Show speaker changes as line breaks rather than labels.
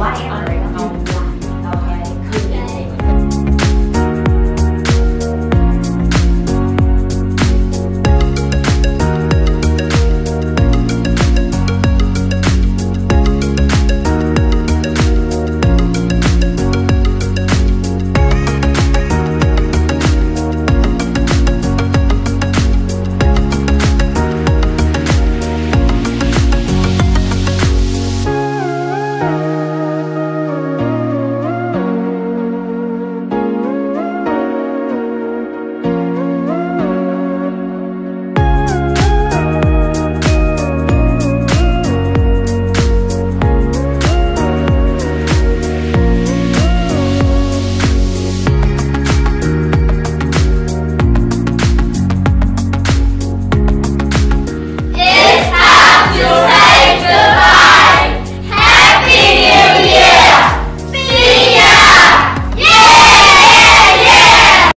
Why